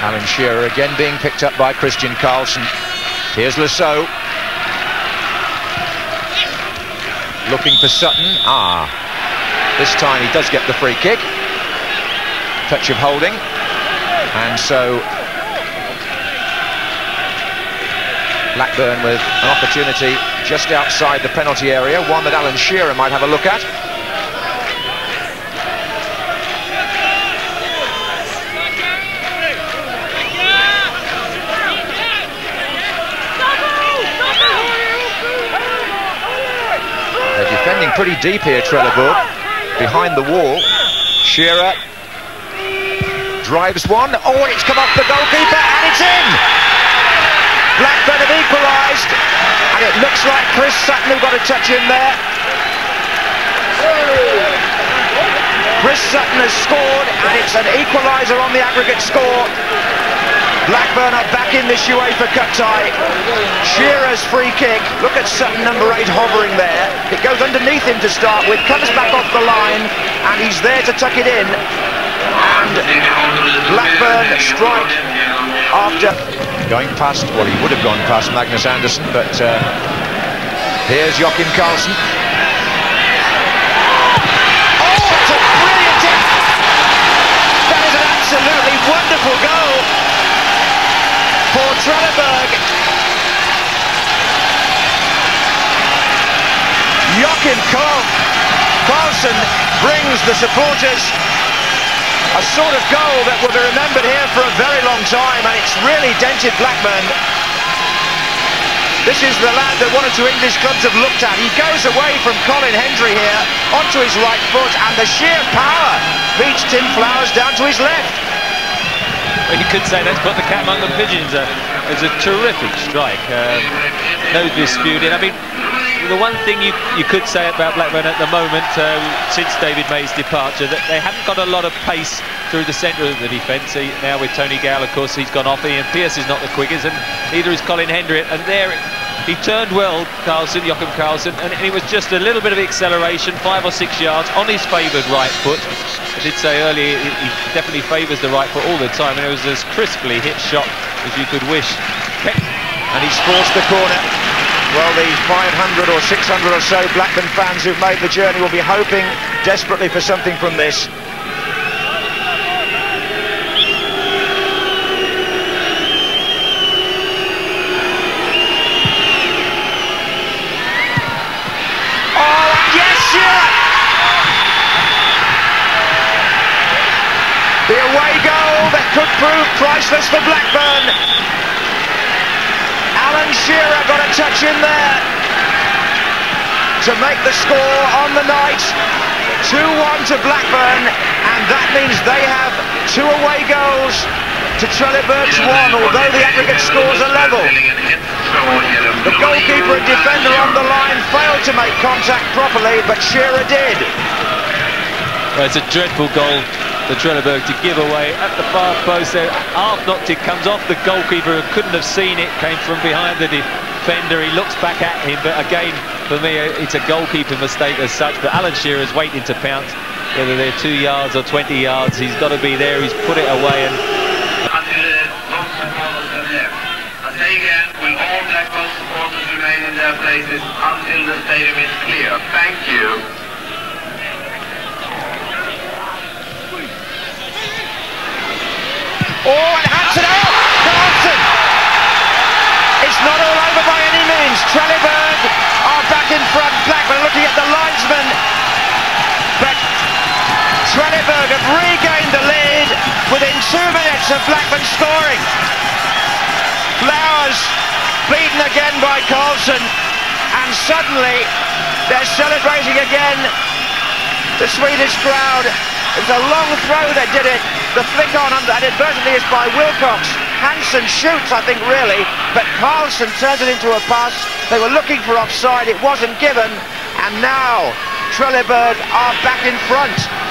Alan Shearer again being picked up by Christian Karlsson. Here's Le Saux. Looking for Sutton. Ah, this time he does get the free kick. Touch of holding. And so Blackburn with an opportunity just outside the penalty area, one that Alan Shearer might have a look at. Pretty deep here, Trelleborg. Behind the wall, Shearer drives one. Oh, it's come off the goalkeeper, and it's in! Blackburn have equalised, and it looks like Chris Sutton who got a touch in there. Chris Sutton has scored, and it's an equaliser on the aggregate score. Blackburn are back in this UEFA Cup tie. Shearer's free kick. Look at Sutton, number eight, hovering there. It goes underneath him to start with, comes back off the line, and he's there to tuck it in. And Blackburn strike after going past, well, he would have gone past Magnus Andersson, but uh, here's Joachim Karlsson. Oh, that's a brilliant hit! That is an absolutely wonderful goal for Trelleborg. Joachim Karlsson brings the supporters a sort of goal that will be remembered here for a very long time, and it's really dented Blackburn. This is the lad that one or two English clubs have looked at. He goes away from Colin Hendry here onto his right foot, and the sheer power beats Tim Flowers down to his left. Well, you could say that's put the cat among the pigeons. Uh, it's a terrific strike. Um, no disputing. I mean, the one thing you, you could say about Blackburn at the moment, uh, since David May's departure, that they haven't got a lot of pace through the centre of the defence. Now with Tony Gale, of course, he's gone off. Ian Pearce is not the quickest, and neither is Colin Hendry. And there, he turned well, Karlsson, Joachim Karlsson, and it was just a little bit of acceleration, five or six yards, on his favoured right foot. I did say earlier, he definitely favours the right foot all the time, and it was as crisply hit shot as you could wish. And he's forced the corner. Well, the 500 or 600 or so Blackburn fans who've made the journey will be hoping desperately for something from this. Oh! The away goal that could prove priceless for Blackburn. Alan Shearer got a touch in there to make the score on the night. 2-1 to Blackburn, and that means they have two away goals to Trelleborg's one, although the aggregate scores are level. The goalkeeper and defender on the line failed to make contact properly, but Shearer did. Well, it's a dreadful goal for Trelleborg to give away at the far post there. Half knocked it, comes off the goalkeeper who couldn't have seen it, came from behind the defender. He looks back at him, but again, for me, it's a goalkeeper mistake as such. But Alan Shearer's waiting to pounce, whether they're two yards or 20 yards. He's got to be there. He's put it away and the places until the stadium is clear. Thank you. Oh, and Hansen out! Karlsson! It's not all over by any means. Trelleborg are back in front. Blackburn looking at the linesman. But Trelleborg have regained the lead within two minutes of Blackburn scoring. Flowers beaten again by Karlsson, And suddenly they're celebrating again. The Swedish crowd. It was a long throw that did it. The flick on and inadvertently is by Wilcox. Hansen shoots, I think, really, but Karlsson turns it into a pass. They were looking for offside, it wasn't given, and now Trelleborg are back in front.